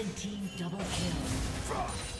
Red team double kill.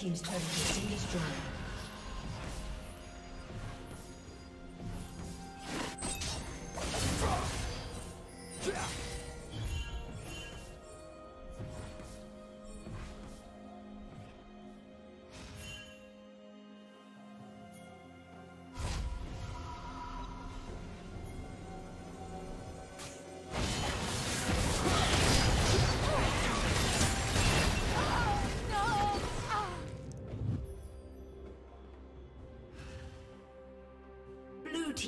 Team's turret has been destroyed.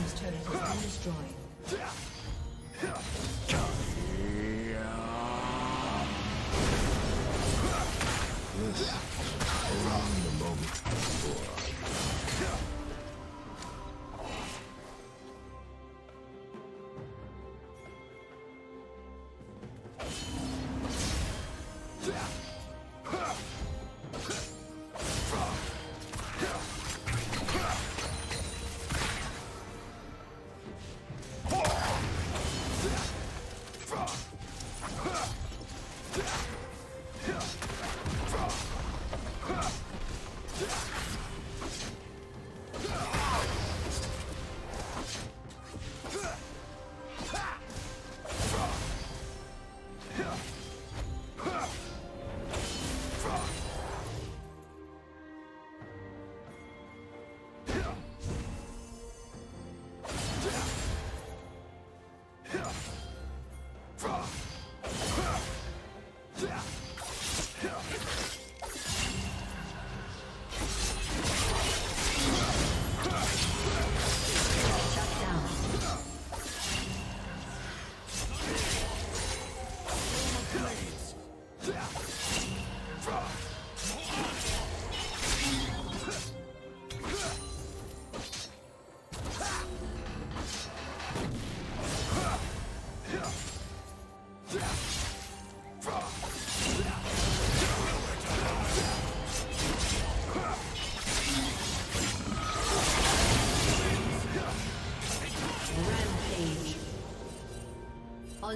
team's turret has been destroyed. This around the moment before.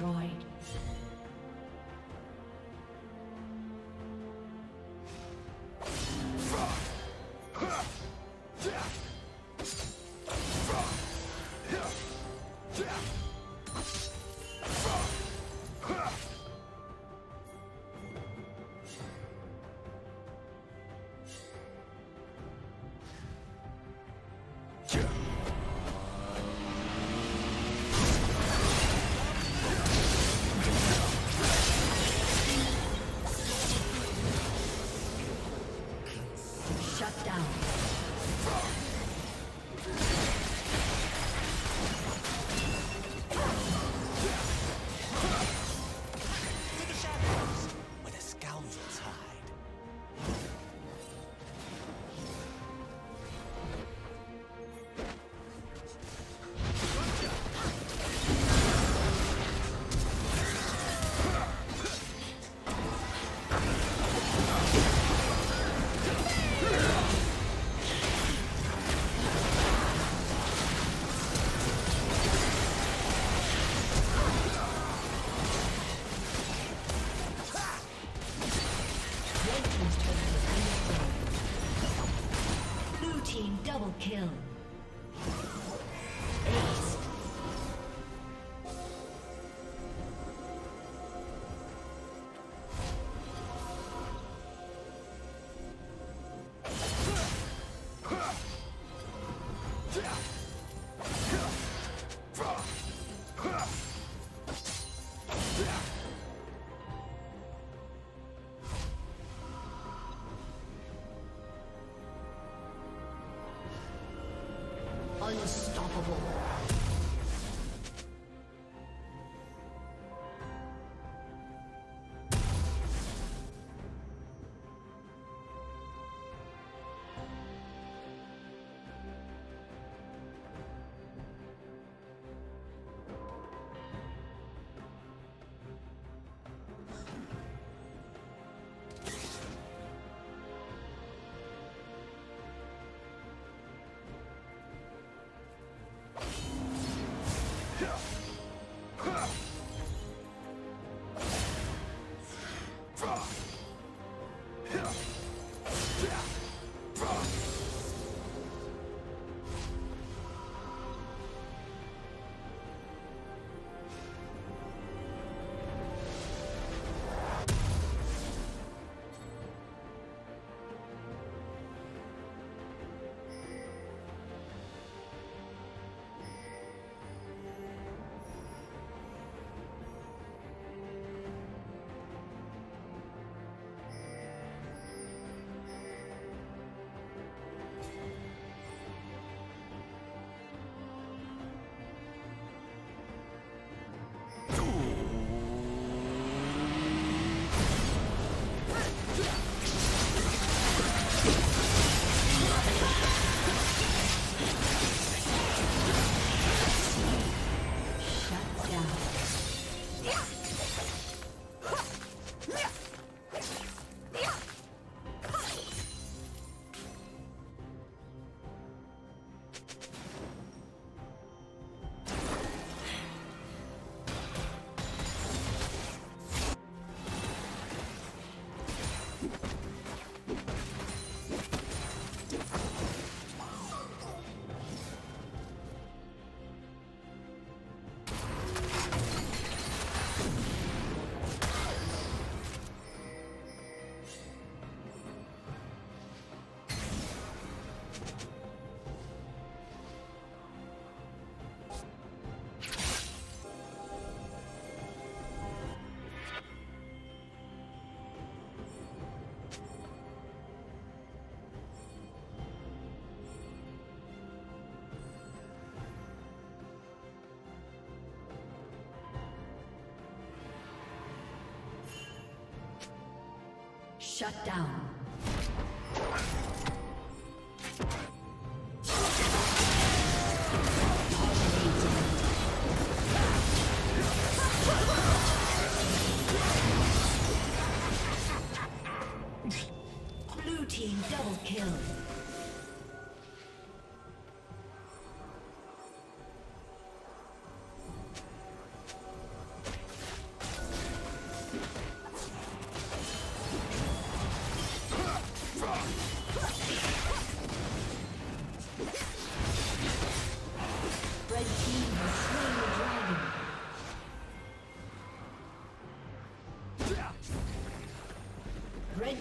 Destroyed. Kill. Unstoppable. Two. you Shut down.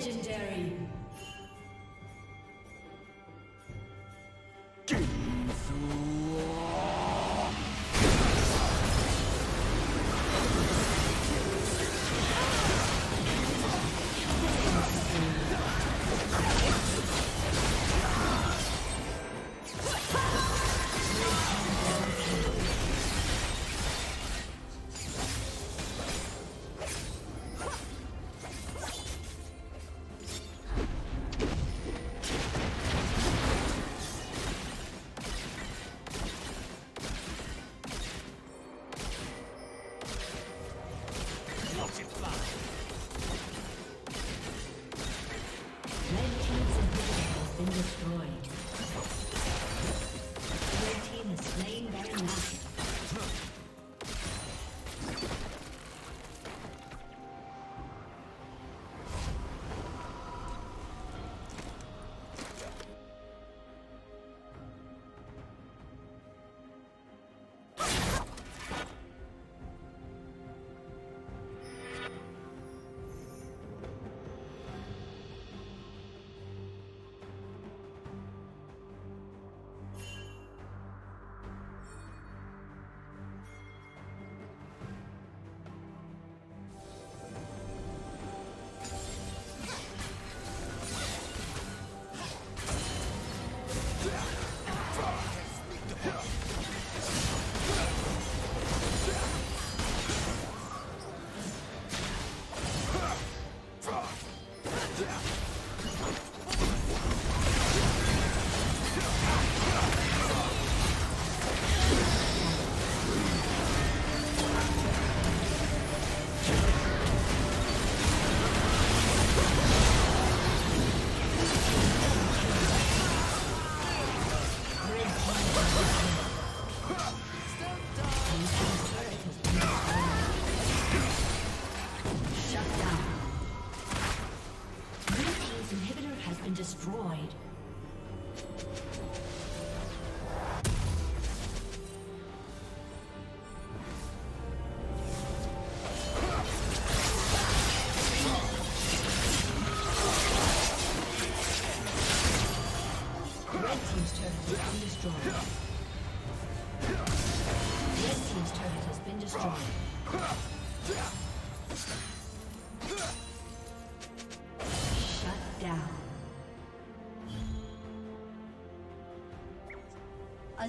Legendary. destroyed.